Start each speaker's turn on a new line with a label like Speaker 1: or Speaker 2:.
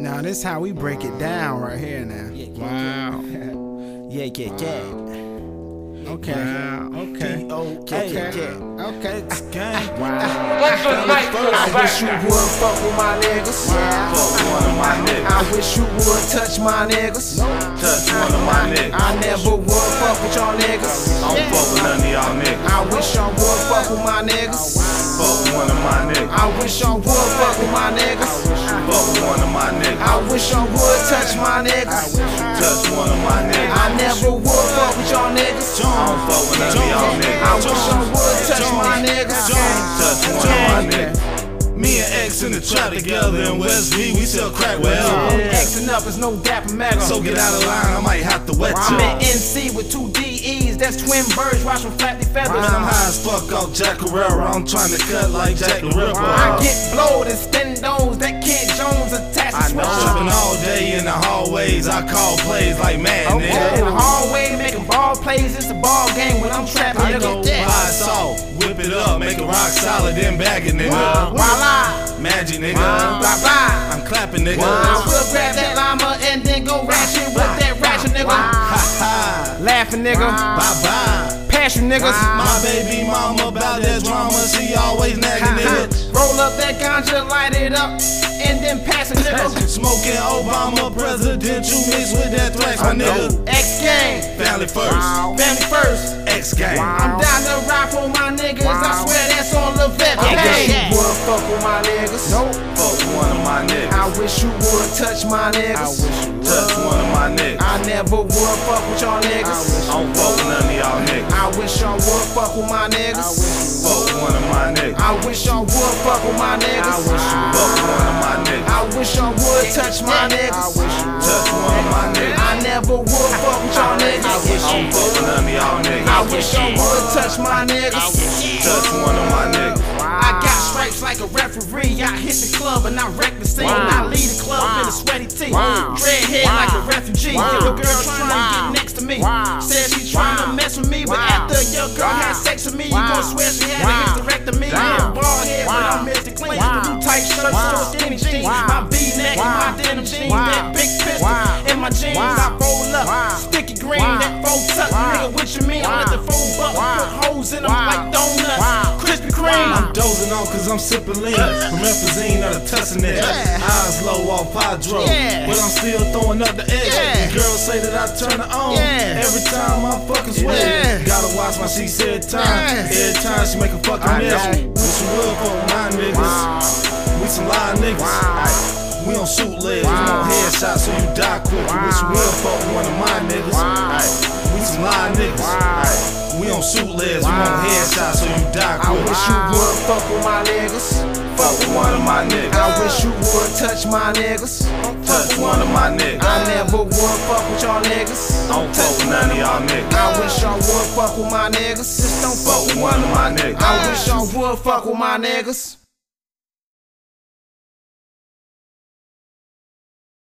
Speaker 1: Now this how we break it down right here now.
Speaker 2: Wow.
Speaker 3: Yeah, yeah, yeah.
Speaker 1: Okay.
Speaker 2: Wow.
Speaker 1: Okay.
Speaker 3: Okay,
Speaker 1: Okay. Okay.
Speaker 3: Wow.
Speaker 4: I wish you would fuck with my niggas.
Speaker 5: Fuck one of my niggas.
Speaker 4: I wish you would touch my niggas.
Speaker 5: Touch one of my niggas.
Speaker 4: I never would fuck with y'all niggas.
Speaker 5: I don't fuck with none of y'all niggas.
Speaker 4: I wish y'all would fuck with my niggas
Speaker 5: one of my niggas.
Speaker 4: I wish I would fuck with my niggas.
Speaker 5: I fuck with one of my niggas.
Speaker 4: I wish I would touch my niggas.
Speaker 5: touch one of my niggas.
Speaker 4: I never would fuck with y'all niggas.
Speaker 5: I don't fuck with none of y'all niggas.
Speaker 4: I wish I would touch my niggas.
Speaker 5: touch one of my niggas. Me and X in the trap together in West V, we sell crack Well, X
Speaker 4: Xing up is no dapper matter.
Speaker 5: So get out of line, I might have to wet you.
Speaker 4: I'm at NC with 2D that's twin birds, watch them flap their feathers.
Speaker 5: I'm high as fuck off Jack Herer. I'm trying to cut like Jack the Ripper.
Speaker 4: I get blowed and stendos, that Kid Jones attached to switch.
Speaker 5: Tripping all day in the hallways, I call plays like mad okay. nigga.
Speaker 4: In the hallway, making ball plays, it's a ball game when I'm trapping.
Speaker 5: I go high salt, whip it up, make it rock solid, then bag it, nigga. Wow.
Speaker 4: Voila,
Speaker 5: magic, nigga.
Speaker 4: Bye bye,
Speaker 5: I'm clapping, nigga.
Speaker 4: I will grab that llama and then go ratchet with Laughing nigga,
Speaker 5: Bye bye.
Speaker 4: Pass passion niggas.
Speaker 5: My baby mama about that drama, she always nagging, nigga.
Speaker 4: Roll up that ganja, light it up, and then pass it, nigga.
Speaker 5: Smoking Obama presidential mix with that thrax, my nigga.
Speaker 4: X gang,
Speaker 5: Family first,
Speaker 4: family first.
Speaker 5: X gang.
Speaker 4: I'm down to wish you would touch my niggas.
Speaker 5: Touch one of my niggas.
Speaker 4: I never would fuck with y'all niggas.
Speaker 5: I don't fuck with none of y'all niggas.
Speaker 4: I wish y'all would fuck with my niggas.
Speaker 5: I wish you Fuck one of my niggas.
Speaker 4: I wish y'all would fuck with my niggas.
Speaker 5: I wish you Fuck one of my niggas.
Speaker 4: I wish y'all would touch my niggas.
Speaker 5: I wish you Touch one of my niggas.
Speaker 4: I never would fuck with y'all niggas.
Speaker 5: I
Speaker 4: niggas.
Speaker 5: don't fuck with none of y'all niggas.
Speaker 4: I wish y'all would touch my niggas.
Speaker 5: I wish you Touch one of my niggas.
Speaker 4: I hit the club and I wreck the scene. I lead the club in a sweaty tee. Dread head like a refugee. Your girl trying to get next to me. Said she trying to mess with me, but after your girl had sex with me, you gon' swear she had a hysterectomy. Yeah, bald head, but I'm Mr. Clean. Blue tight shirt, short skinny jeans. My V-neck and my denim jeans. That big pistol in my jeans. I roll up, sticky green, that four tuck. Nigga, what you mean? I let the four buck put holes in them like donuts. Krispy Kreme.
Speaker 5: I'm dozing on cause I'm sipping lean. Promethazine or the tussin' it. Eyes low off hydro.
Speaker 4: Yeah.
Speaker 5: But I'm still throwing up the edge.
Speaker 4: Yeah.
Speaker 5: Girls say that I turn her on.
Speaker 4: Yeah.
Speaker 5: Every time I fucking sweat.
Speaker 4: Yeah.
Speaker 5: Gotta watch my she said time. Every time she make a fucking mess. Wish you would for my niggas. We some live niggas. We don't shoot legs, we don't headshots so you die quick. Wish you would fuck one of my niggas. Don't shoot legs, we don't headshots so you die
Speaker 4: I wish you would fuck with my niggas.
Speaker 5: Fuck with one of my niggas.
Speaker 4: I wish you would touch my niggas.
Speaker 5: Touch one of my niggas.
Speaker 4: I never would fuck with y'all niggas.
Speaker 5: Don't fuck with none of y'all niggas.
Speaker 4: I wish y'all would fuck with my niggas. Just don't
Speaker 5: Fuck with one of my niggas.
Speaker 4: I wish y'all would fuck with my niggas.